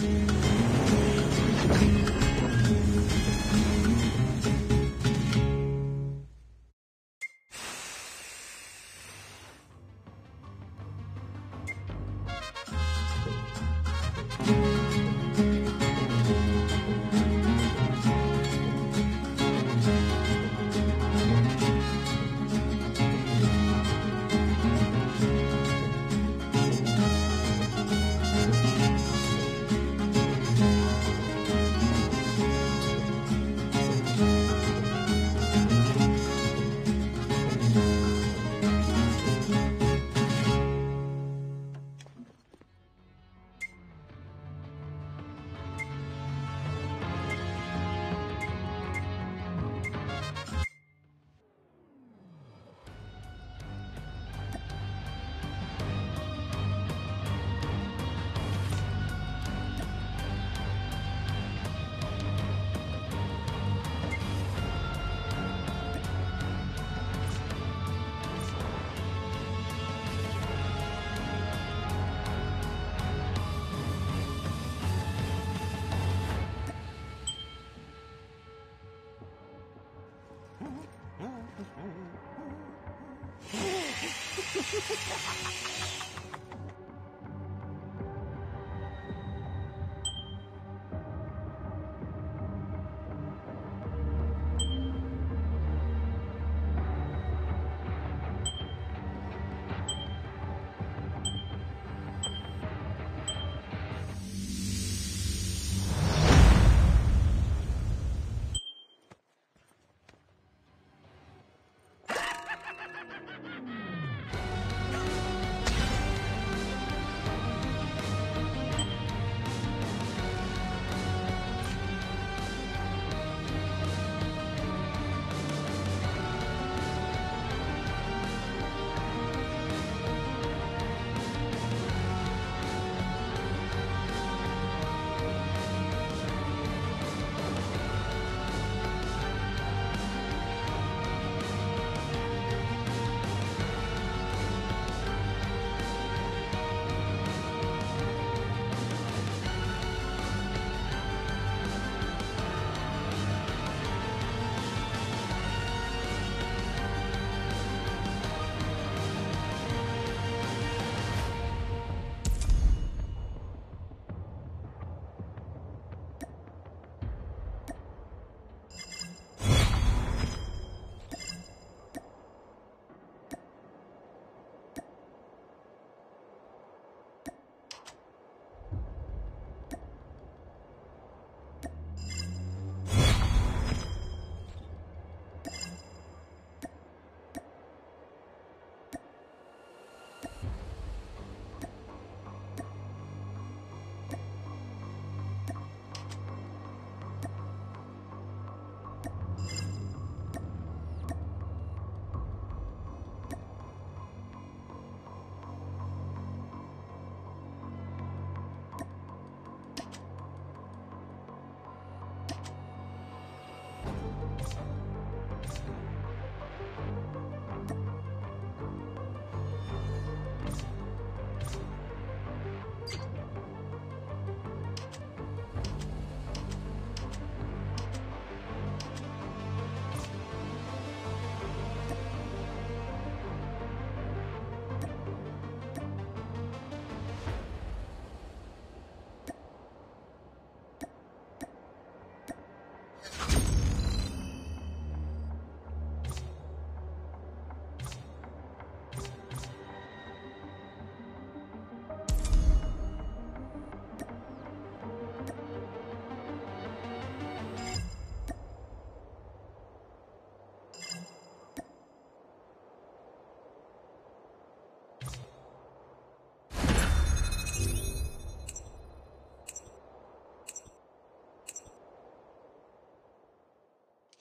Bye.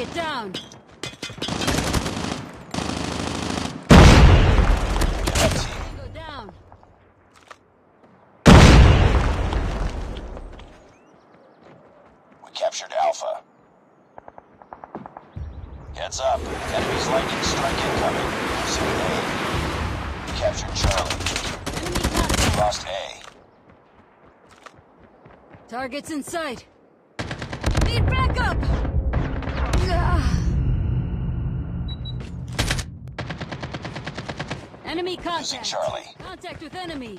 Target down. Get up, team. Go down. We captured Alpha. Heads up. Enemy's lightning strike incoming. Losing A. We captured Charlie. Lost A. Targets in sight. Enemy contact. Charlie. Contact with enemy.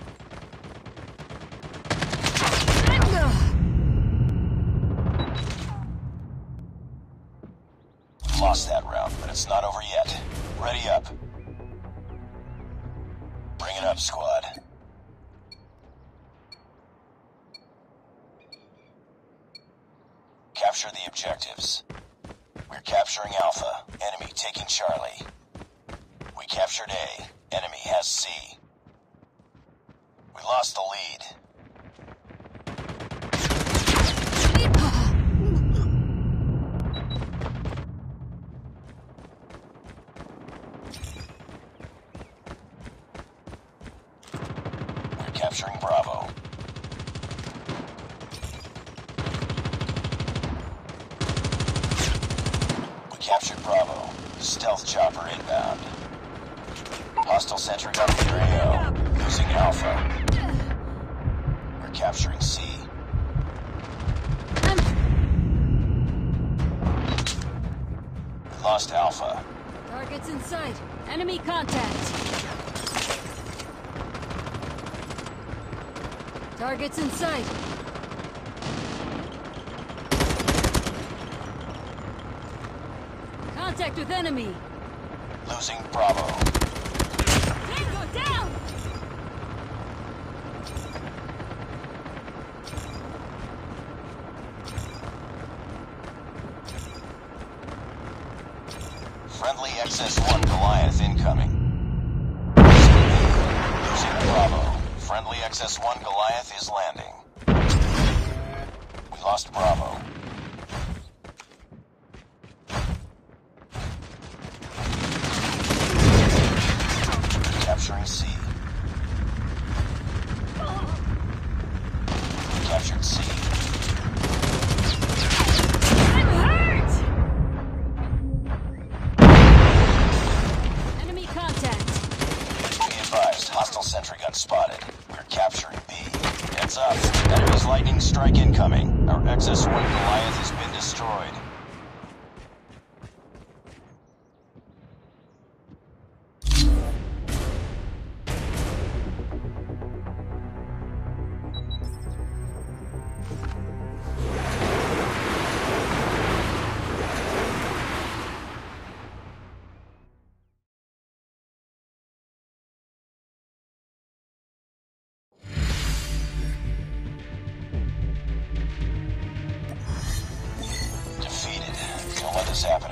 Lost that round, but it's not over yet. Ready up. Bring it up, squad. Capture the objectives. We're capturing Alpha. Enemy taking Charlie. We captured A. Enemy has C. We lost the lead. We're capturing Bravo. We captured Bravo. Stealth chopper inbound. Hostile sentry gun near AO. Losing Alpha. We're capturing C. We lost Alpha. Targets in sight. Enemy contact. Targets in sight. Contact with enemy. Losing Bravo. Let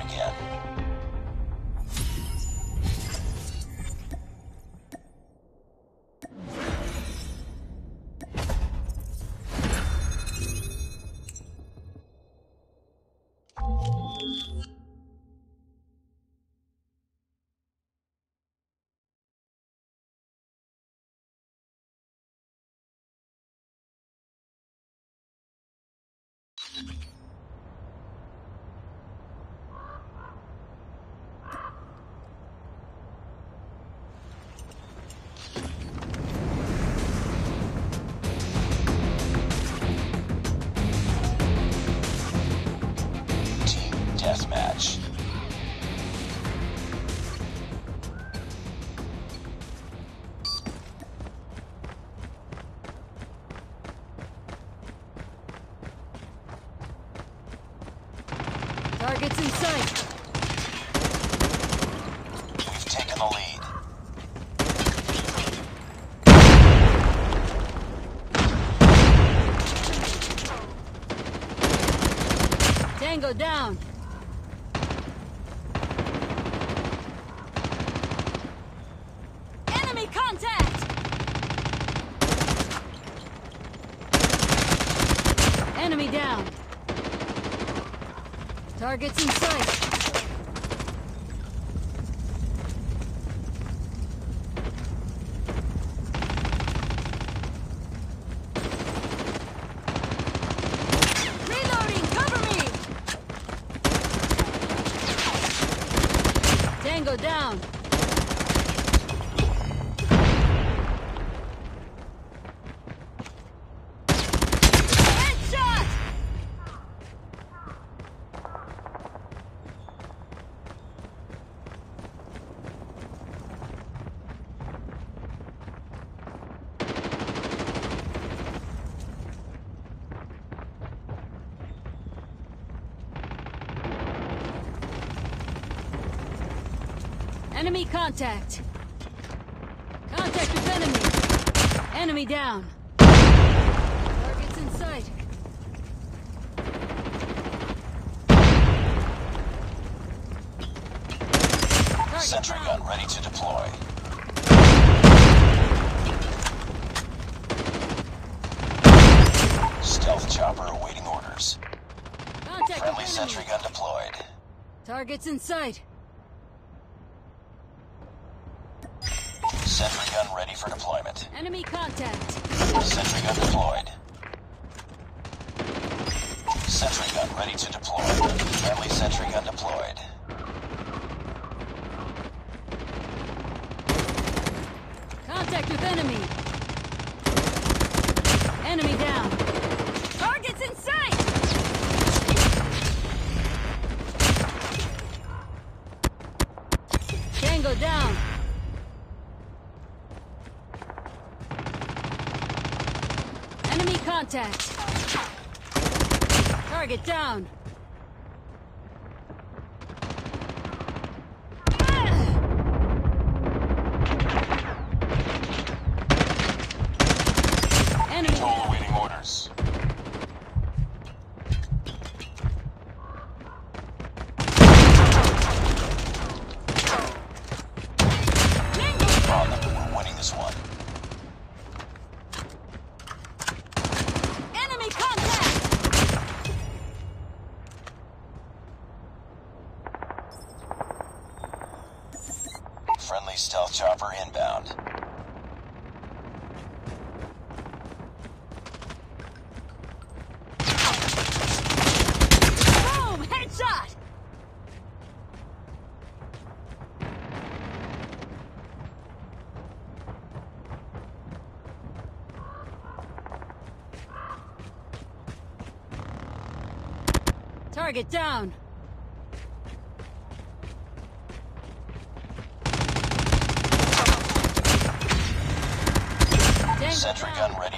Tango down. Enemy contact! Enemy down. Targets in sight. Reloading, cover me! Tango down. Headshot! Enemy contact. Contact with enemy. Enemy down. Targets in sight. Target Sentry down. gun ready to deploy. Stealth chopper awaiting orders. Contact Friendly sentry gun deployed. Targets in sight. Sentry gun ready for deployment. Enemy contact. Sentry gun deployed. Sentry gun ready to deploy. Friendly sentry gun deployed. Contact with enemy. Enemy down. Contact. Target down. Enemy Patrol down. awaiting orders. Tango On them. We're winning this one. Enemy contact! Friendly stealth chopper inbound. Boom! Headshot! Target down. Sentry gun ready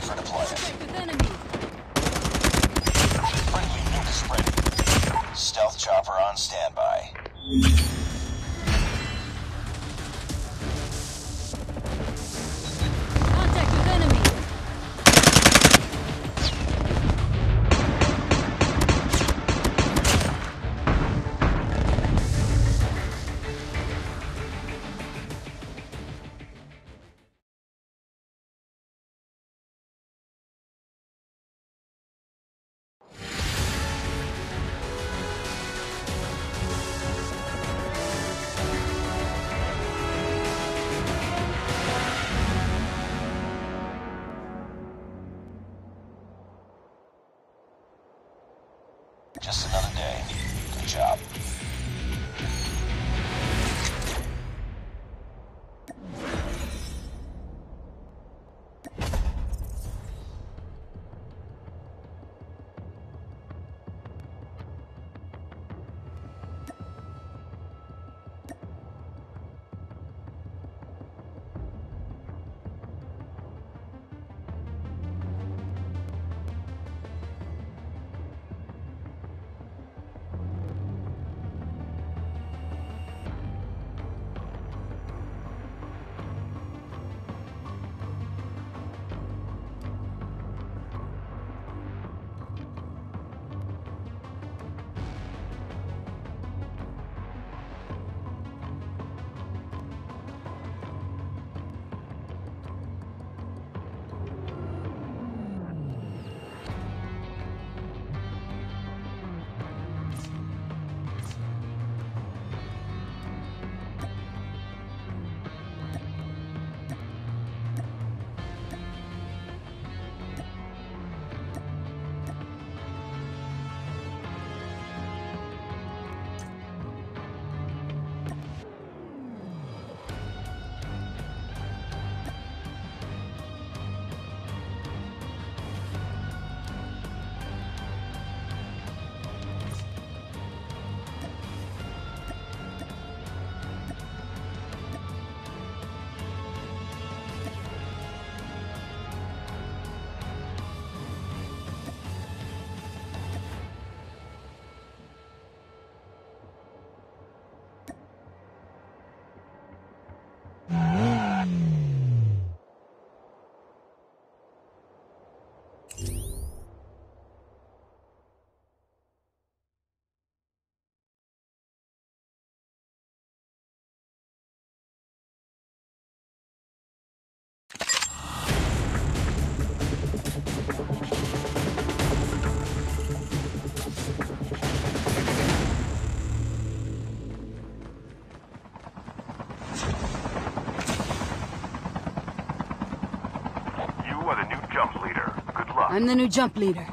I'm the new jump leader.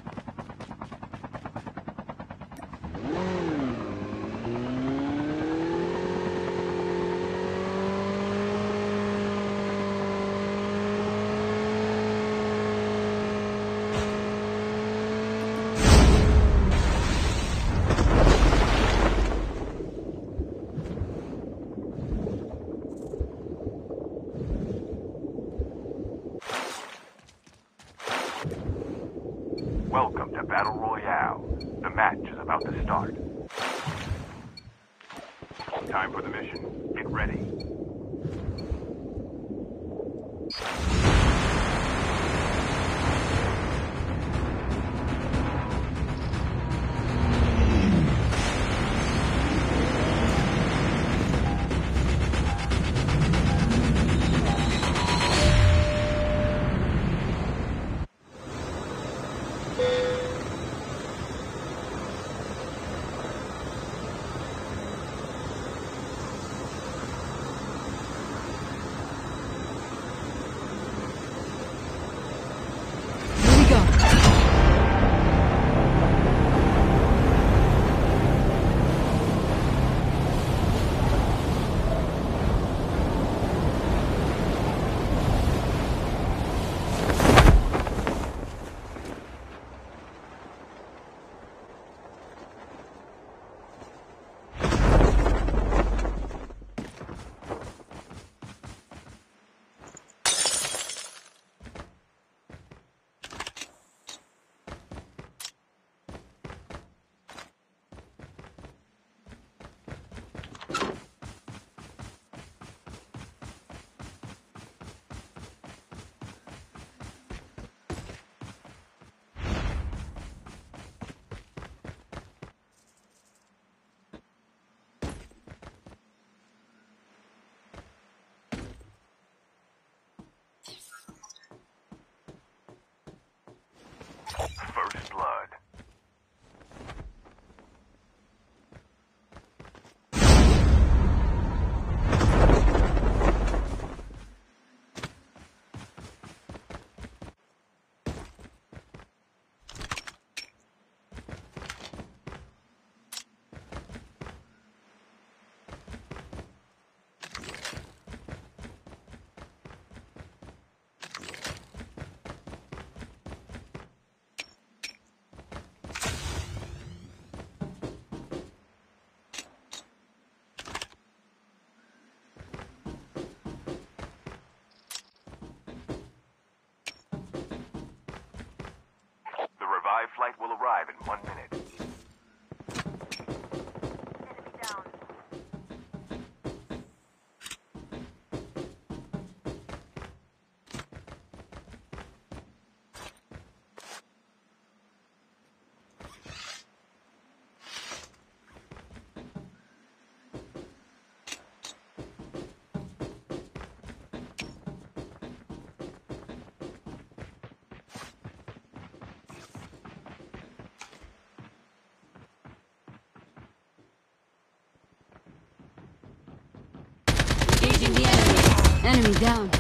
Enemy down.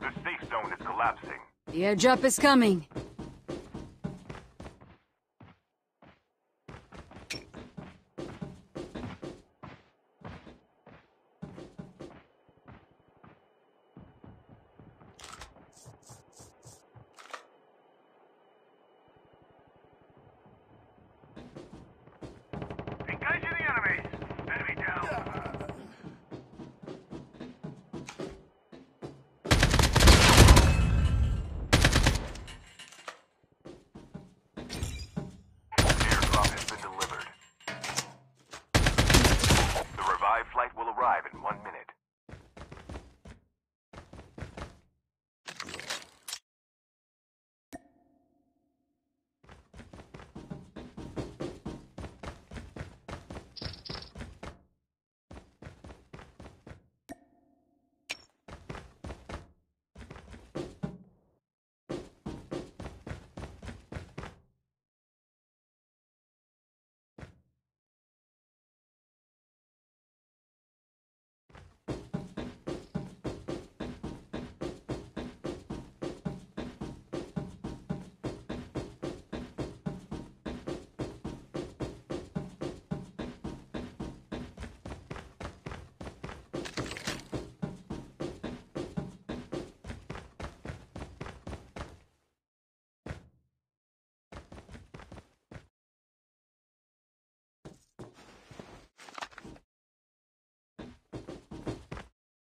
The safe zone is collapsing. The airdrop is coming.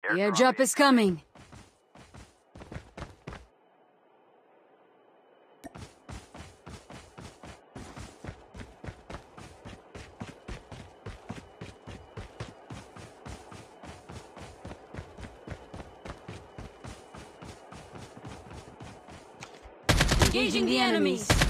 The airdrop is coming. Engaging the enemies.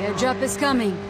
Airdrop is coming.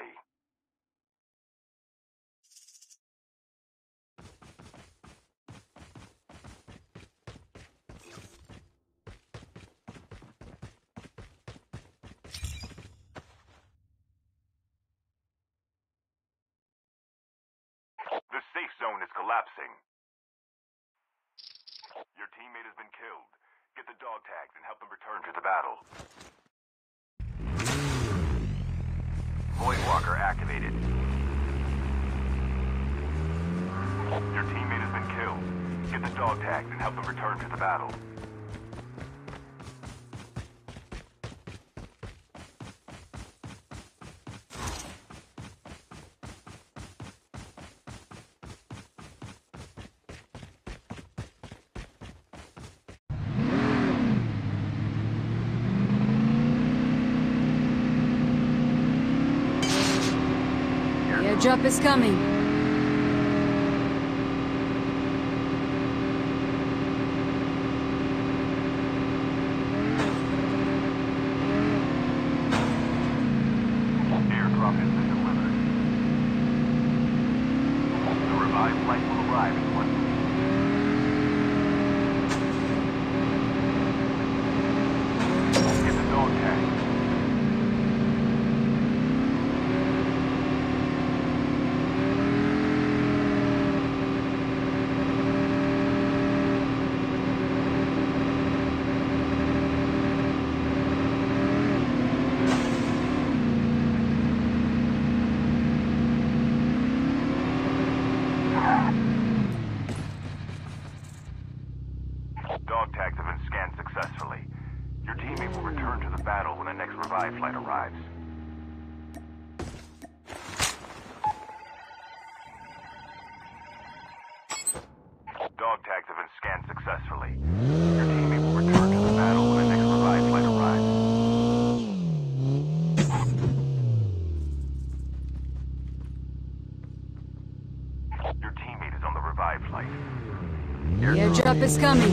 Ready. The safe zone is collapsing. Your teammate has been killed. Get the dog tags and help them return to the battle. Voidwalker activated. Your teammate has been killed. Get the dog tags and help them return to the battle. The airdrop is coming. Airdrop has been delivered. The revived flight will arrive in one minute. Get the dog tags. dog tags have been scanned successfully. Your teammate will return to the battle when the next revive flight arrives. Dog tags have been scanned successfully. Your teammate will return to the battle when the next revive flight arrives. Your teammate is on the revive flight. The airdrop is coming.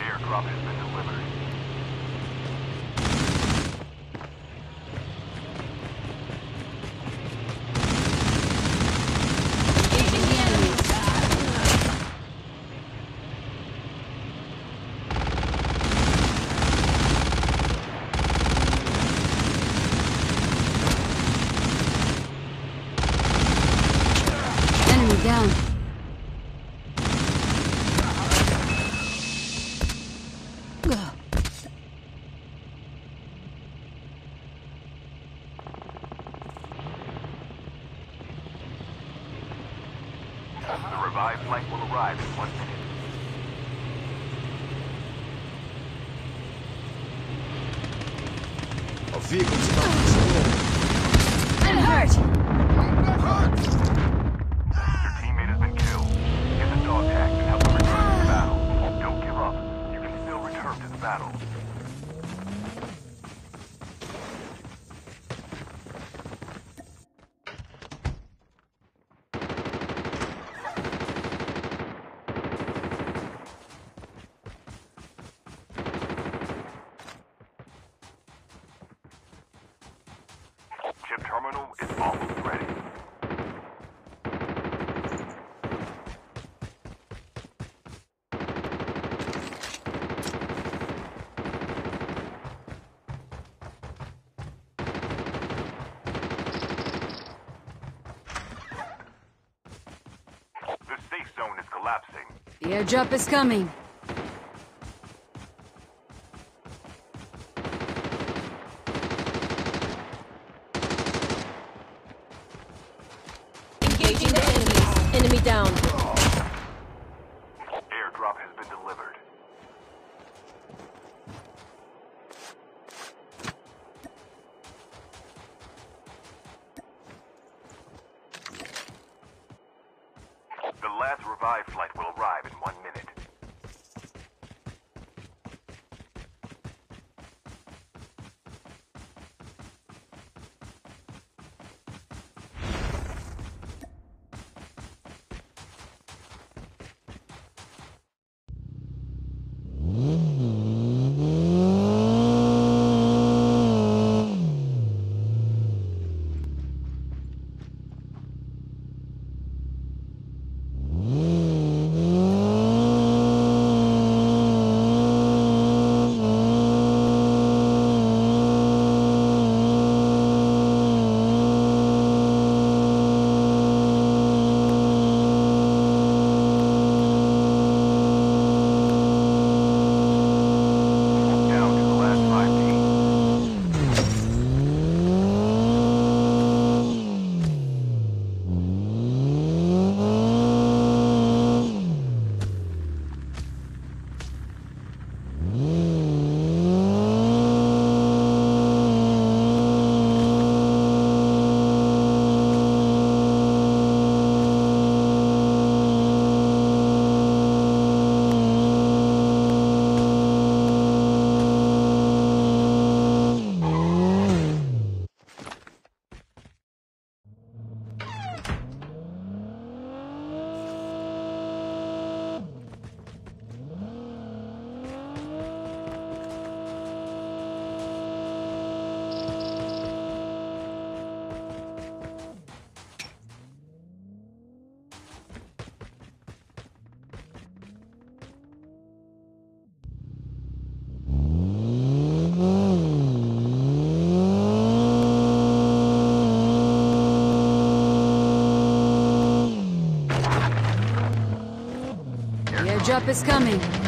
Airdrop has been delivered. Engaging the enemies. Enemy down. Ugh. The revive flight will arrive in one minute. A vehicle's about to I'm hurt. Your teammate has been killed. Get the dog tag and help them return to the battle. Don't give up. You can still return to the battle. Chip terminal is almost ready. The safe zone is collapsing. The airdrop is coming. Is coming.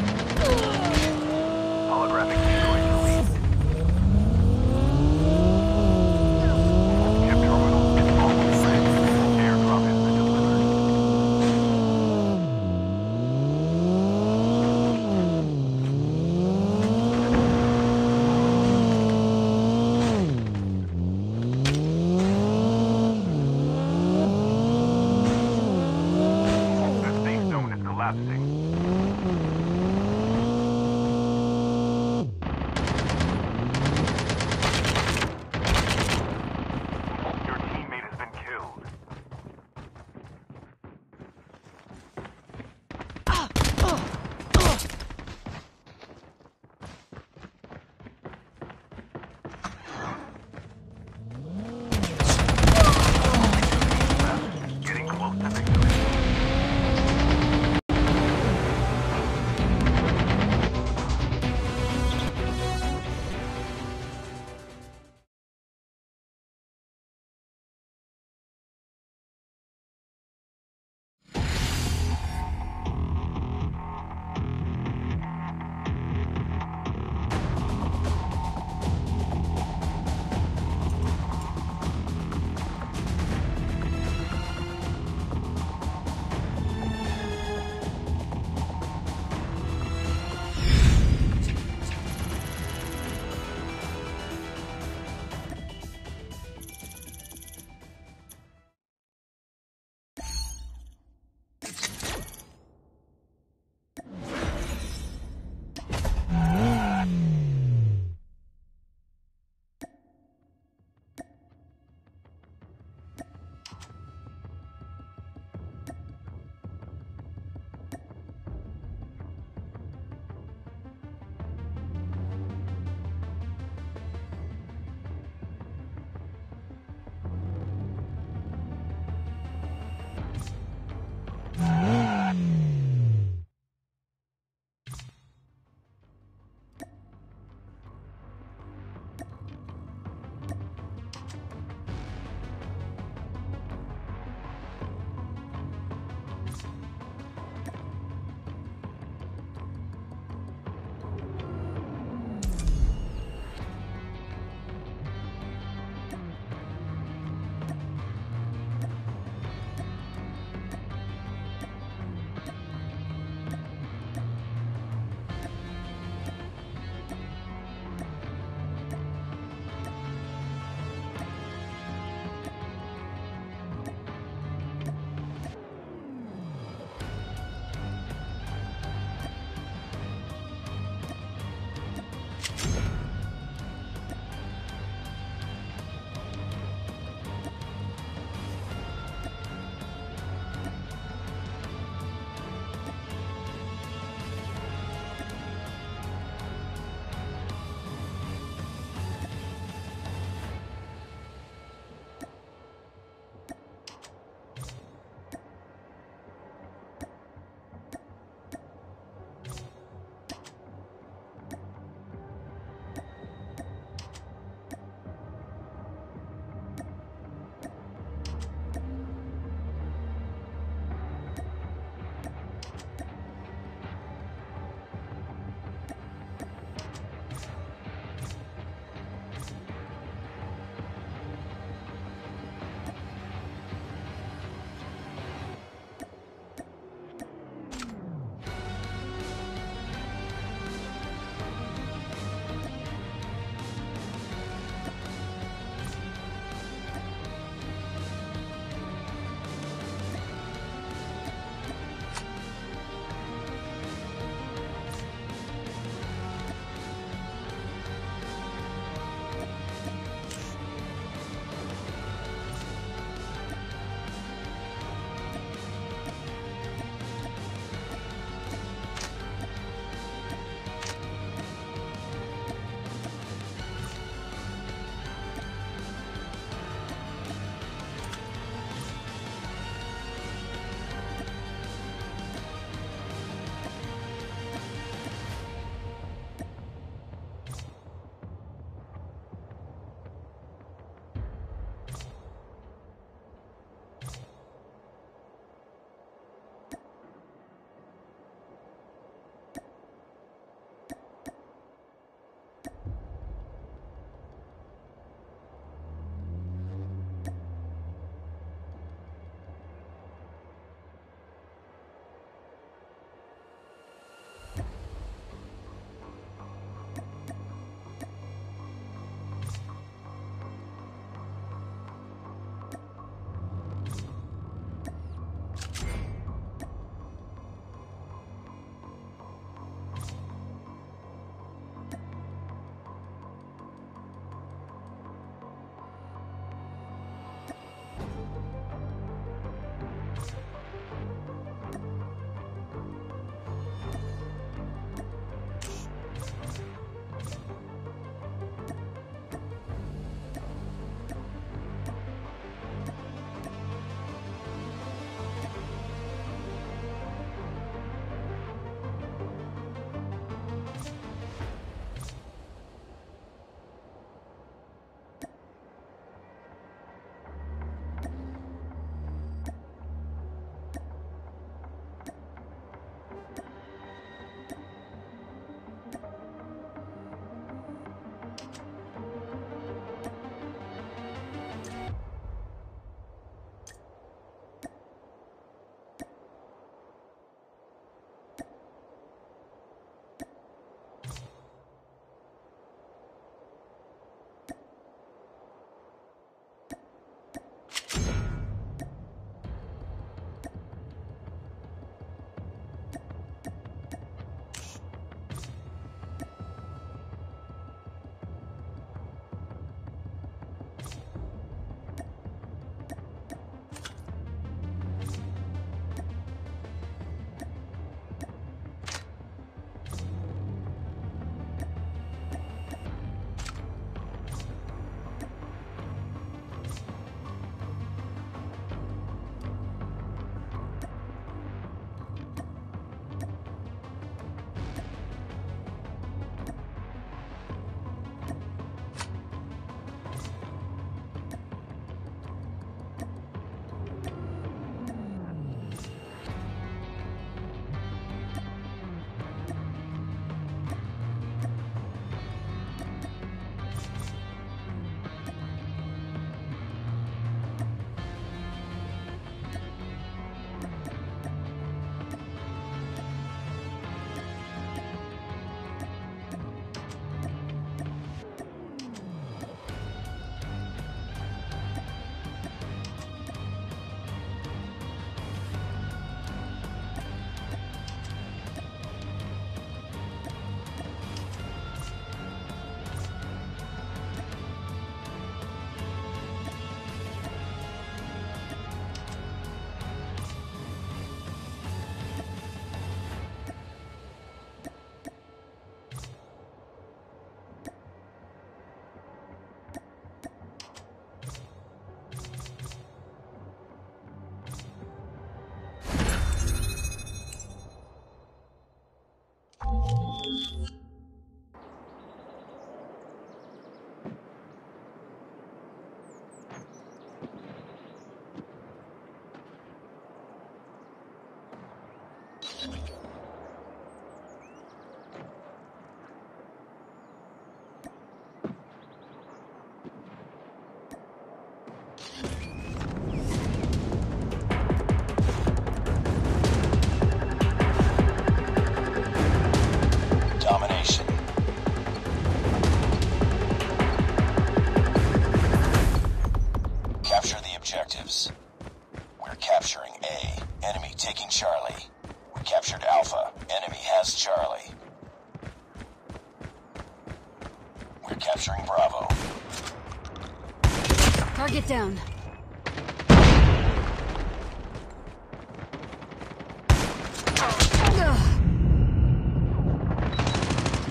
Target down.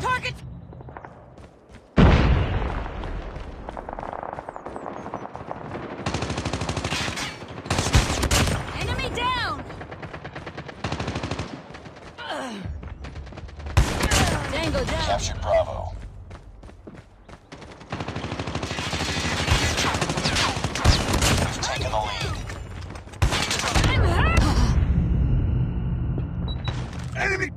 Target! Enemy down! Ugh. Down. Captured Bravo. We've taken the lead. I'm hurt! Enemy!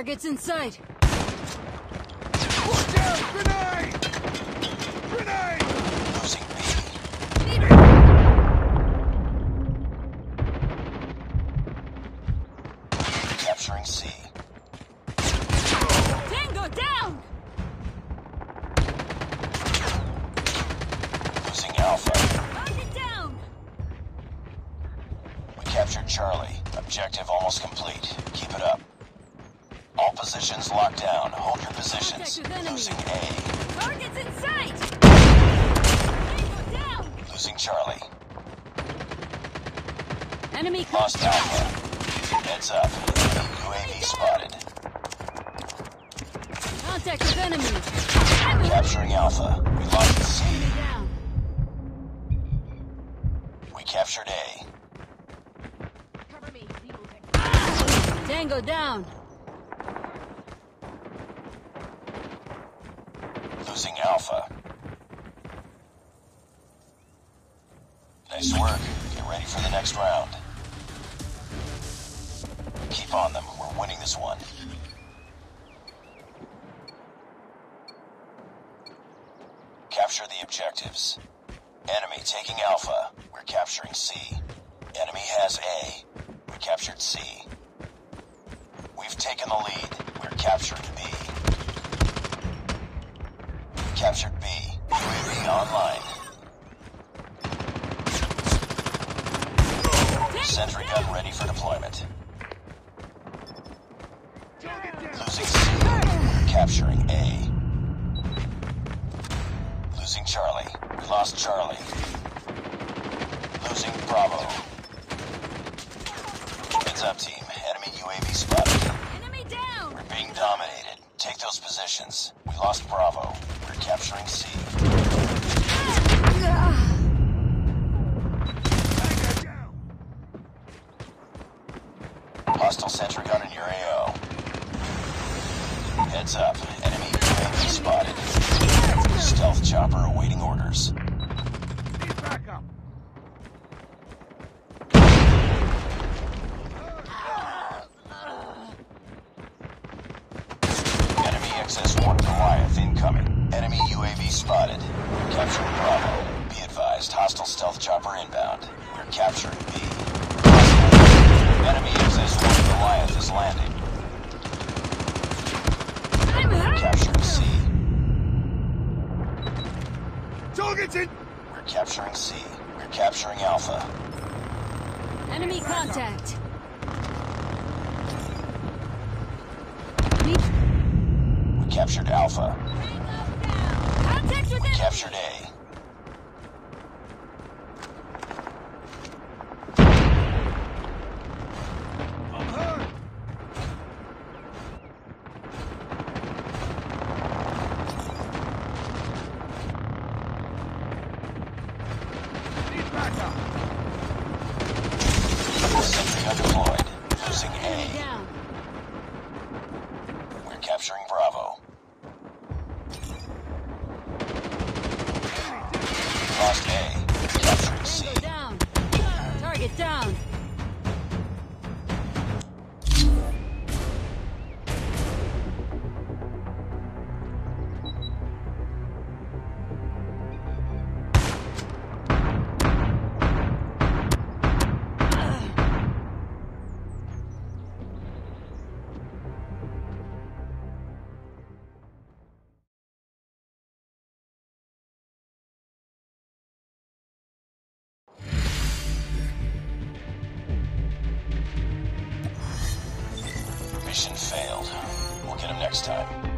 Targets in sight. Watch out! Grenade! Grenade! Losing B. Capturing C. Tango down! Losing Alpha. Target down! We captured Charlie. Objective almost complete. Keep it up. All positions locked down. Hold your positions. Contact with enemy. Losing A. Targets in sight! Tango down! Losing Charlie. Enemy Lost contact! Alpha. Heads up. UAV spotted. Contact with enemy! I'm hurt! Capturing Alpha. We lost C. Enemy down! We captured A. Tango down! Losing Alpha. Nice work. Get ready for the next round. Keep on them. We're winning this one. Capture the objectives. Enemy taking Alpha. We're capturing C. Enemy has A. We captured C. We've taken the lead. We're capturing B. We captured B. UAV online. Sentry gun ready for deployment. Losing C. Capturing A. Losing Charlie. We lost Charlie. Losing Bravo. Heads up, team. Enemy UAV spotted. Enemy down! We're being dominated. Take those positions. We lost Bravo. We're capturing C. Ah. Hostile sentry gun in your AO. Heads up. Enemy UAV spotted. Stealth chopper awaiting orders. Need backup! Enemy XS-1 Goliath incoming. Enemy UAV spotted. Capturing Bravo. Be advised, hostile stealth chopper inbound. We're capturing B. Enemy XS-1 Goliath is landing. I'm hurt! Capturing C. Target's in! We're capturing C. We're capturing Alpha. Enemy contact! We captured Alpha. contact with We enemy! captured A. Mission failed. We'll get him next time.